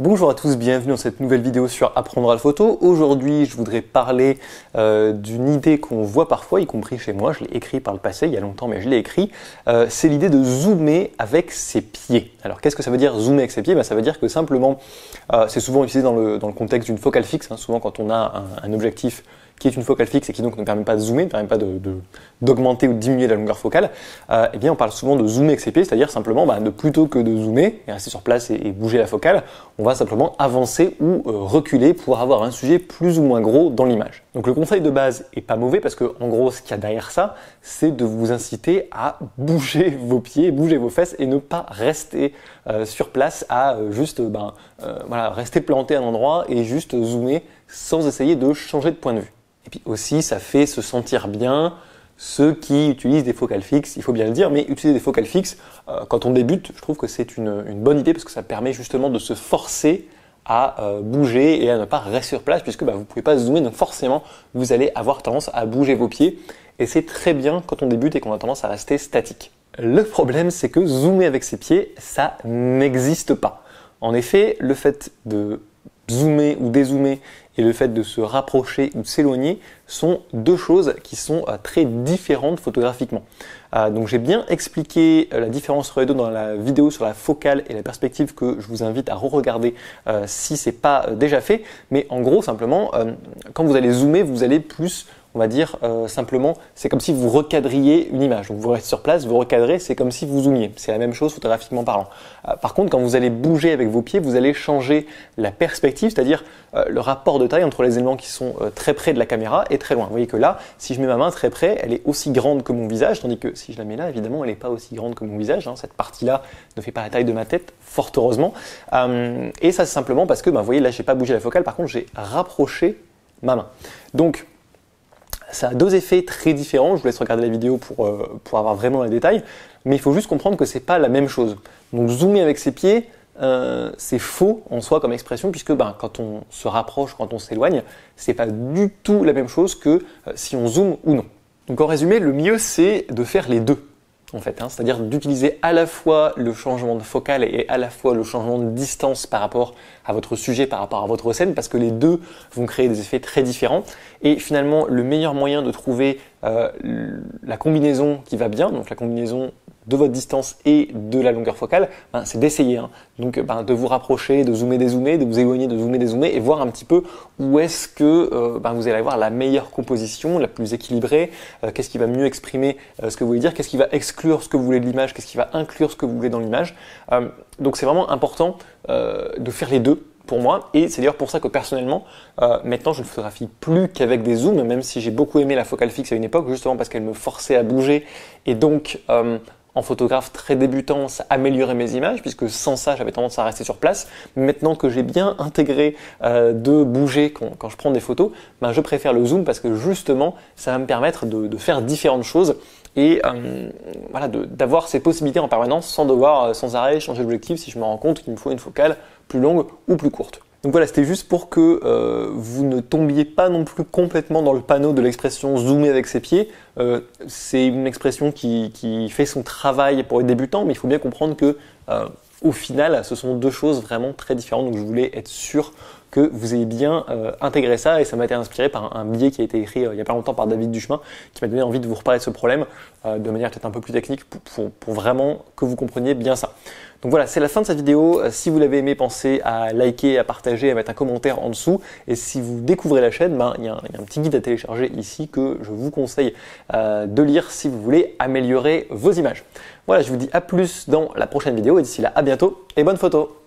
Bonjour à tous, bienvenue dans cette nouvelle vidéo sur apprendre à la photo. Aujourd'hui, je voudrais parler euh, d'une idée qu'on voit parfois, y compris chez moi. Je l'ai écrit par le passé, il y a longtemps, mais je l'ai écrit. Euh, c'est l'idée de zoomer avec ses pieds. Alors, qu'est-ce que ça veut dire zoomer avec ses pieds? Ben, Ça veut dire que simplement, euh, c'est souvent utilisé dans le, dans le contexte d'une focale fixe. Hein. Souvent, quand on a un, objectif qui est une focale fixe et qui donc ne permet pas de zoomer, ne permet pas d'augmenter ou de diminuer la longueur focale, euh, eh bien on parle souvent de zoomer avec ses pieds, c'est-à-dire simplement bah, de plutôt que de zoomer et rester sur place et, bouger la focale, on va simplement avancer ou euh, reculer pour avoir un sujet plus ou moins gros dans l'image. Donc le conseil de base est pas mauvais parce que en gros ce qu'il y a derrière ça, c'est de vous inciter à bouger vos pieds, bouger vos fesses et ne pas rester euh, sur place à euh, juste ben, voilà, rester planté à un endroit et juste zoomer sans essayer de changer de point de vue. Et puis aussi, ça fait se sentir bien ceux qui utilisent des focales fixes, il faut bien le dire, mais utiliser des focales fixes, euh, quand on débute, je trouve que c'est une, bonne idée parce que ça permet justement de se forcer à euh, bouger et à ne pas rester sur place puisque bah, vous ne pouvez pas zoomer, donc forcément vous allez avoir tendance à bouger vos pieds et c'est très bien quand on débute et qu'on a tendance à rester statique. Le problème c'est que zoomer avec ses pieds, ça n'existe pas. En effet, le fait de zoomer ou dézoomer et le fait de se rapprocher ou de s'éloigner sont deux choses qui sont euh, très différentes photographiquement. Euh, donc j'ai bien expliqué euh, la différence entre les deux dans la vidéo sur la focale et la perspective que je vous invite à re-regarder si c'est pas déjà fait. Mais en gros simplement, quand vous allez zoomer, vous allez plus on va dire euh, simplement, c'est comme si vous recadriez une image. Donc vous restez sur place, vous recadrez, c'est comme si vous zoomiez. C'est la même chose photographiquement parlant. Euh, par contre, quand vous allez bouger avec vos pieds, vous allez changer la perspective, c'est-à-dire euh, le rapport de taille entre les éléments qui sont très près de la caméra et très loin. Vous voyez que là, si je mets ma main très près, elle est aussi grande que mon visage, tandis que si je la mets là, évidemment, elle n'est pas aussi grande que mon visage. Hein. Cette partie-là ne fait pas la taille de ma tête, fort heureusement. et ça, c'est simplement parce que, ben, vous voyez, là, j'ai pas bougé la focale. Par contre, j'ai rapproché ma main. Donc, ça a deux effets très différents. Je vous laisse regarder la vidéo pour, euh, pour avoir vraiment les détails. Mais il faut juste comprendre que c'est pas la même chose. Donc zoomer avec ses pieds, euh, c'est faux en soi comme expression puisque ben, quand on se rapproche, quand on s'éloigne, c'est pas du tout la même chose que euh, si on zoome ou non. Donc en résumé, le mieux c'est de faire les deux en fait, hein. c'est-à-dire d'utiliser à la fois le changement de focale et à la fois le changement de distance par rapport à votre sujet, par rapport à votre scène, parce que les deux vont créer des effets très différents. Et finalement, le meilleur moyen de trouver euh, la combinaison qui va bien, donc la combinaison de votre distance et de la longueur focale, ben, c'est d'essayer. Hein. Donc ben, de vous rapprocher, de zoomer, dézoomer, de vous éloigner, de zoomer, dézoomer et voir un petit peu où est-ce que euh, ben, vous allez avoir la meilleure composition, la plus équilibrée, euh, qu'est-ce qui va mieux exprimer euh, ce que vous voulez dire, qu'est-ce qui va exclure ce que vous voulez de l'image, qu'est-ce qui va inclure ce que vous voulez dans l'image. donc c'est vraiment important de faire les deux pour moi. Et c'est d'ailleurs pour ça que personnellement, maintenant, je ne photographie plus qu'avec des zooms, même si j'ai beaucoup aimé la focale fixe à une époque, justement parce qu'elle me forçait à bouger. Et donc, en photographe très débutant, ça améliorait mes images, puisque sans ça, j'avais tendance à rester sur place. Maintenant que j'ai bien intégré euh, de bouger quand, je prends des photos, ben, je préfère le zoom parce que justement, ça va me permettre de, faire différentes choses et euh, d'avoir ces possibilités en permanence sans devoir euh, sans arrêt changer d'objectif si je me rends compte qu'il me faut une focale plus longue ou plus courte. Donc voilà, c'était juste pour que euh, vous ne tombiez pas non plus complètement dans le panneau de l'expression zoomer avec ses pieds. Euh, c'est une expression qui, fait son travail pour les débutants, mais il faut bien comprendre que euh, au final, ce sont deux choses vraiment très différentes. Donc je voulais être sûr que vous ayez bien euh, intégré ça et ça m'a été inspiré par un, billet qui a été écrit euh, il n'y a pas longtemps par David Duchemin qui m'a donné envie de vous reparler de ce problème euh, de manière peut-être un peu plus technique pour, vraiment que vous compreniez bien ça. Donc voilà, c'est la fin de cette vidéo. Si vous l'avez aimé, pensez à liker, à partager, à mettre un commentaire en dessous. Et si vous découvrez la chaîne, ben, il, y a un, petit guide à télécharger ici que je vous conseille de lire si vous voulez améliorer vos images. Voilà, je vous dis à plus dans la prochaine vidéo et d'ici là, à bientôt et bonne photo